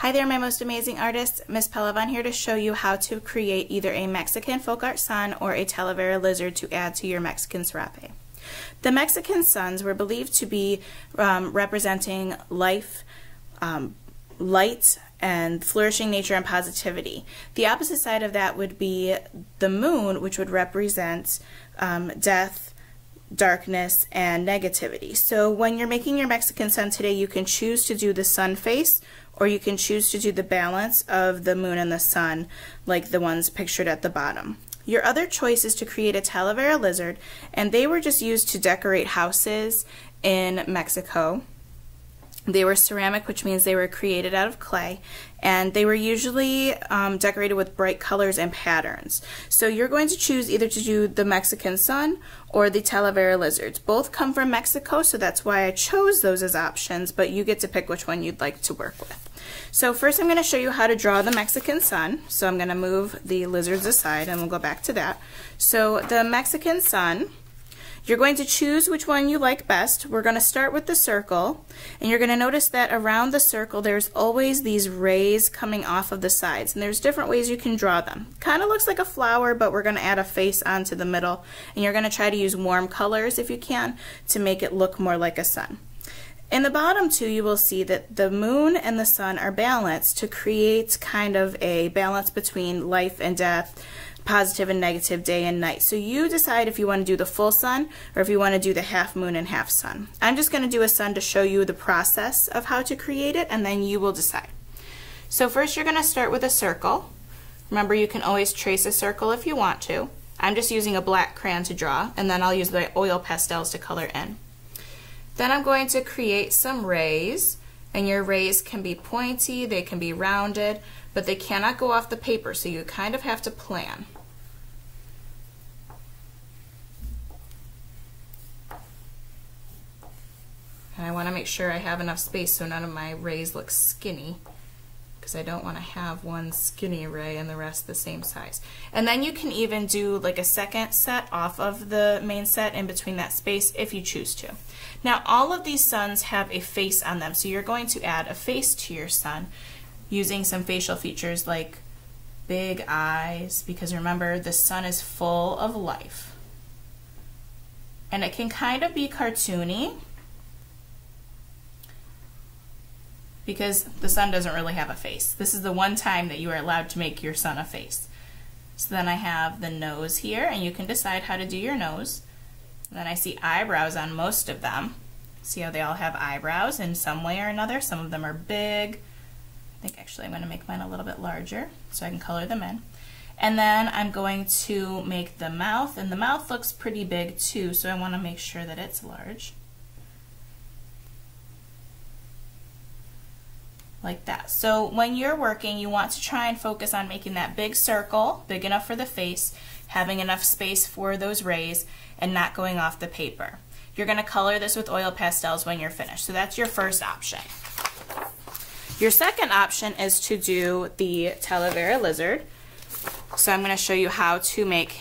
Hi there, my most amazing artists. Miss Pehlivan here to show you how to create either a Mexican folk art sun or a Talavera lizard to add to your Mexican serape. The Mexican suns were believed to be um, representing life, um, light, and flourishing nature and positivity. The opposite side of that would be the moon, which would represent um, death, darkness, and negativity. So when you're making your Mexican sun today, you can choose to do the sun face or you can choose to do the balance of the moon and the sun like the ones pictured at the bottom. Your other choice is to create a Talavera lizard and they were just used to decorate houses in Mexico. They were ceramic, which means they were created out of clay, and they were usually um, decorated with bright colors and patterns. So you're going to choose either to do the Mexican sun or the Talavera lizards. Both come from Mexico, so that's why I chose those as options, but you get to pick which one you'd like to work with. So first I'm going to show you how to draw the Mexican sun. So I'm going to move the lizards aside and we'll go back to that. So the Mexican sun, you're going to choose which one you like best. We're going to start with the circle, and you're going to notice that around the circle there's always these rays coming off of the sides, and there's different ways you can draw them. Kind of looks like a flower, but we're going to add a face onto the middle, and you're going to try to use warm colors if you can to make it look more like a sun. In the bottom two, you will see that the moon and the sun are balanced to create kind of a balance between life and death, positive and negative day and night. So you decide if you want to do the full sun or if you want to do the half moon and half sun. I'm just going to do a sun to show you the process of how to create it and then you will decide. So first you're going to start with a circle. Remember you can always trace a circle if you want to. I'm just using a black crayon to draw and then I'll use the oil pastels to color in. Then I'm going to create some rays and your rays can be pointy, they can be rounded, but they cannot go off the paper, so you kind of have to plan. And I want to make sure I have enough space so none of my rays look skinny because I don't want to have one skinny ray and the rest the same size. And then you can even do like a second set off of the main set in between that space if you choose to. Now all of these suns have a face on them, so you're going to add a face to your sun using some facial features like big eyes, because remember the sun is full of life. And it can kind of be cartoony because the sun doesn't really have a face. This is the one time that you are allowed to make your sun a face. So then I have the nose here, and you can decide how to do your nose. And then I see eyebrows on most of them. See how they all have eyebrows in some way or another? Some of them are big. I think actually I'm going to make mine a little bit larger so I can color them in. And then I'm going to make the mouth, and the mouth looks pretty big too, so I want to make sure that it's large. Like that. So when you're working, you want to try and focus on making that big circle, big enough for the face, having enough space for those rays, and not going off the paper. You're going to color this with oil pastels when you're finished. So that's your first option. Your second option is to do the Talavera lizard. So I'm going to show you how to make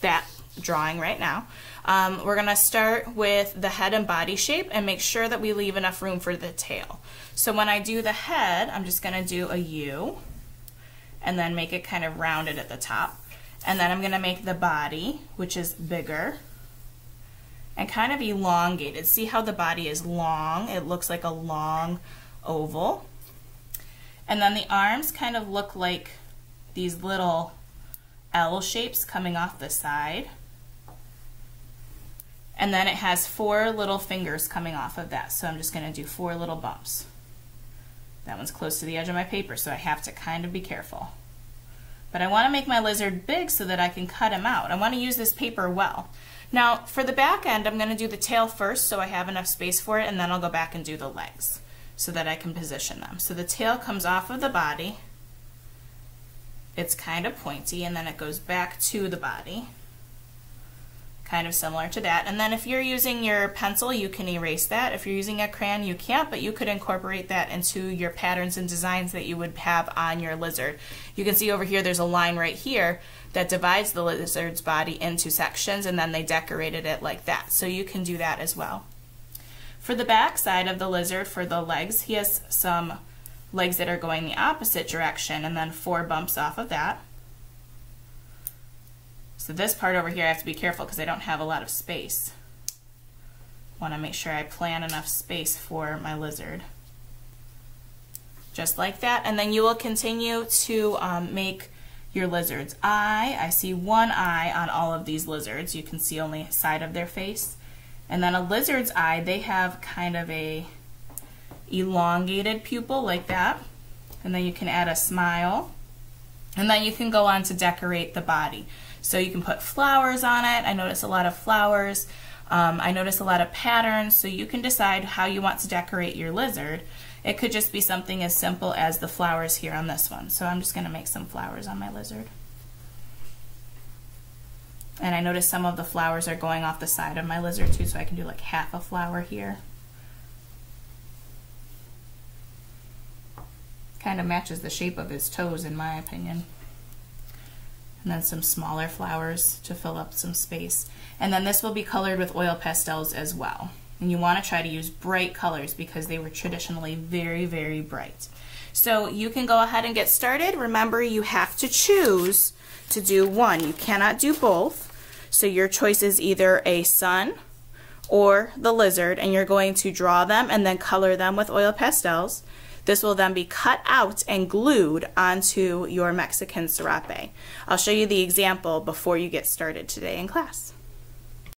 that drawing right now. Um, we're going to start with the head and body shape and make sure that we leave enough room for the tail. So when I do the head, I'm just going to do a U and then make it kind of rounded at the top. And then I'm going to make the body, which is bigger and kind of elongated. See how the body is long? It looks like a long oval. And then the arms kind of look like these little L shapes coming off the side. And then it has four little fingers coming off of that. So I'm just going to do four little bumps. That one's close to the edge of my paper, so I have to kind of be careful. But I want to make my lizard big so that I can cut him out. I want to use this paper well. Now for the back end, I'm going to do the tail first so I have enough space for it, and then I'll go back and do the legs so that I can position them. So the tail comes off of the body. It's kind of pointy, and then it goes back to the body kind of similar to that. And then if you're using your pencil, you can erase that. If you're using a crayon, you can't, but you could incorporate that into your patterns and designs that you would have on your lizard. You can see over here there's a line right here that divides the lizard's body into sections, and then they decorated it like that. So you can do that as well. For the back side of the lizard, for the legs, he has some legs that are going the opposite direction and then four bumps off of that. So this part over here I have to be careful because I don't have a lot of space. Want to make sure I plan enough space for my lizard. Just like that and then you will continue to um, make your lizard's eye. I see one eye on all of these lizards. You can see only side of their face. And then a lizard's eye, they have kind of a elongated pupil like that. And then you can add a smile. And then you can go on to decorate the body. So you can put flowers on it. I notice a lot of flowers. Um, I notice a lot of patterns. So you can decide how you want to decorate your lizard. It could just be something as simple as the flowers here on this one. So I'm just going to make some flowers on my lizard. And I notice some of the flowers are going off the side of my lizard too, so I can do like half a flower here. Kind of matches the shape of his toes in my opinion. And then some smaller flowers to fill up some space. And then this will be colored with oil pastels as well. And you want to try to use bright colors because they were traditionally very, very bright. So you can go ahead and get started. Remember, you have to choose to do one. You cannot do both. So your choice is either a sun or the lizard, and you're going to draw them and then color them with oil pastels. This will then be cut out and glued onto your Mexican serape. I'll show you the example before you get started today in class.